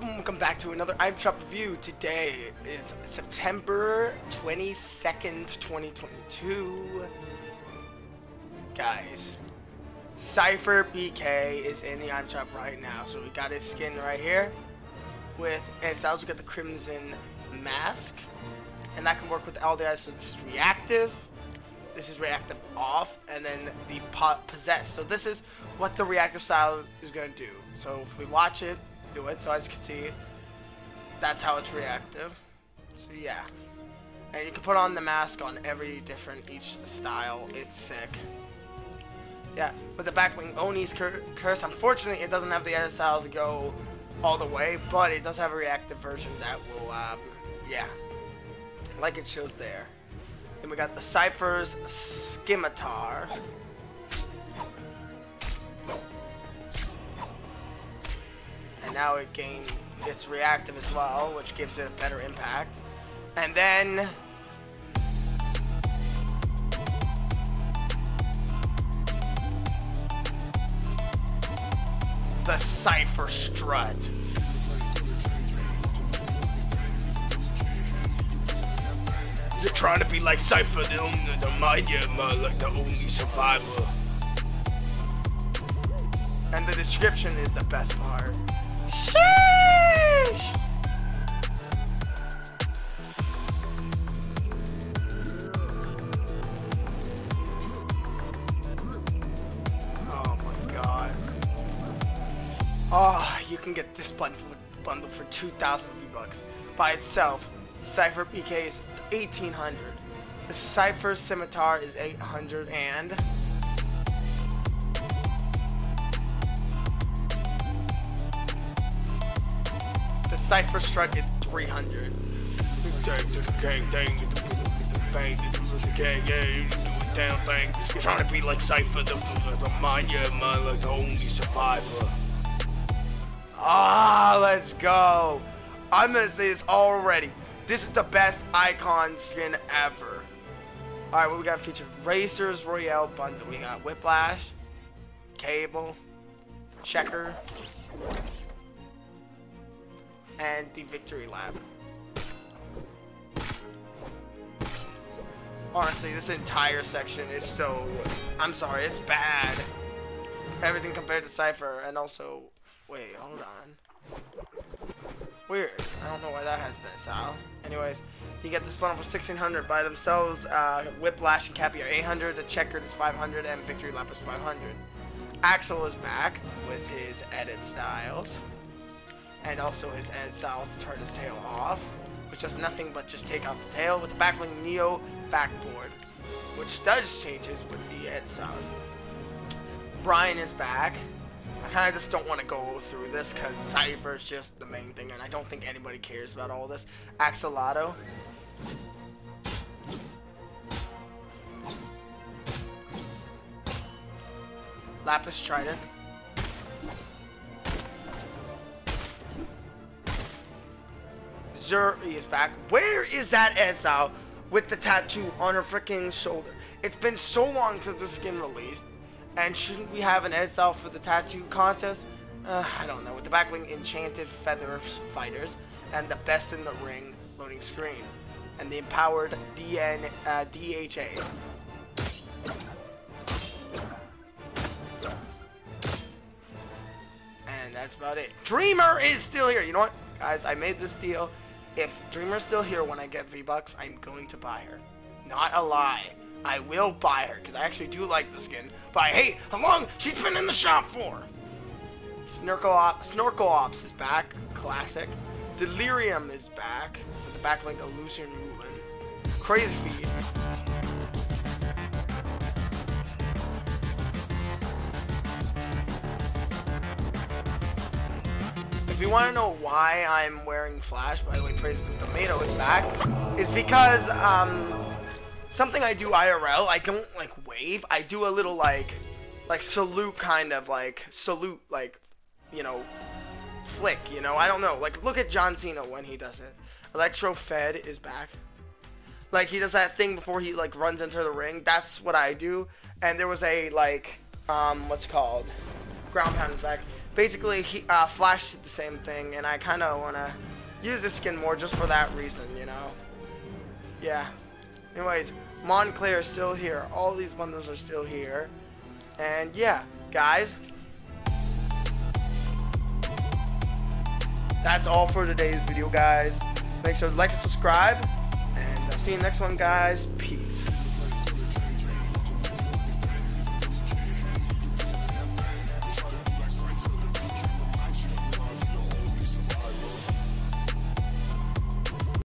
welcome back to another Item Shop review. Today is September 22nd, 2022. Guys, SypherPK is in the item right now. So we got his skin right here with, and it's also got the Crimson Mask. And that can work with items. So this is reactive, this is reactive off, and then the pot possess. So this is what the reactive style is going to do. So if we watch it, do it. So as you can see, that's how it's reactive. So yeah. And you can put on the mask on every different, each style. It's sick. Yeah, with the Back Bling Oni's cur curse, unfortunately it doesn't have the edit style to go all the way, but it does have a reactive version that will, um, yeah, like it shows there. Then we got the Sypher's Scimitar. Now it gains, it's reactive as well, which gives it a better impact. And then the Sypher Strut. You're trying to be like Sypher, the, only, the Maya, like the only survivor. And the description is the best part. Sheesh! Oh my god. Oh, you can get this bundle, bundle for 2,000 V-Bucks. By itself, SypherPK is 1,800. The Sypher Scimitar is 800 and... The Sypher Strut is 300. You're trying to be like Sypher, the, the mind, yeah, man, like the only survivor. Ah, let's go. I'm gonna say this already. This is the best icon skin ever. Alright, what we got featured? Racers Royale Bundle. We got Whiplash, Cable, Checker, and the Victory Lap. Honestly, this entire section is so... I'm sorry, it's bad. Everything compared to Sypher, and also... Wait, hold on. Weird. I don't know why that has this style. Anyways, you get this bundle for 1600 by themselves. Uh, Whiplash and Cappy are 800. The Checkered is 500, and Victory Lap is 500. Axel is back with his edit styles, and also his edit styles to turn his tail off, which does nothing but just take out the tail with the Back Bling Neo backboard, which does changes with the Ed styles. Brian is back. I kind of just don't want to go through this because Sypher is just the main thing, and I don't think anybody cares about all this. Axolotl. Lapis Trident. Zuri is back. Where is that Ezao with the tattoo on her freaking shoulder? It's been so long since the skin released. And shouldn't we have an Edsal for the tattoo contest? Uh, I don't know. With the Back Bling Enchanted Feather Fighters and the Best in the Ring loading screen. And the Empowered DN uh, DHA. And that's about it. Dreamer is still here. You know what? Guys, I made this deal. If Dreamer's still here when I get V-Bucks, I'm going to buy her. Not a lie. I will buy her because I actually do like the skin. But hey, how long she's been in the shop for? Snorkel, Op Snorkel Ops is back, classic. Delirium is back, with the back bling Illusion Movement. Crazy Feet. You want to know why I'm wearing Flash, by the way, Praise to Tomato is back, is because, um, something I do IRL, I don't like wave. I do a little like like salute kind of like salute like you know flick, you know. I don't know. Like look at John Cena when he does it. Electro Fed is back. Like he does that thing before he like runs into the ring. That's what I do. And there was a like um what's called ground pound is back. Basically, he, uh, Flash did the same thing, and I kind of want to use this skin more just for that reason, you know? Yeah. Anyways, Montclair is still here. All these bundles are still here. And yeah, guys. That's all for today's video, guys. Make sure to like and subscribe. And I'll see you next one, guys. Peace.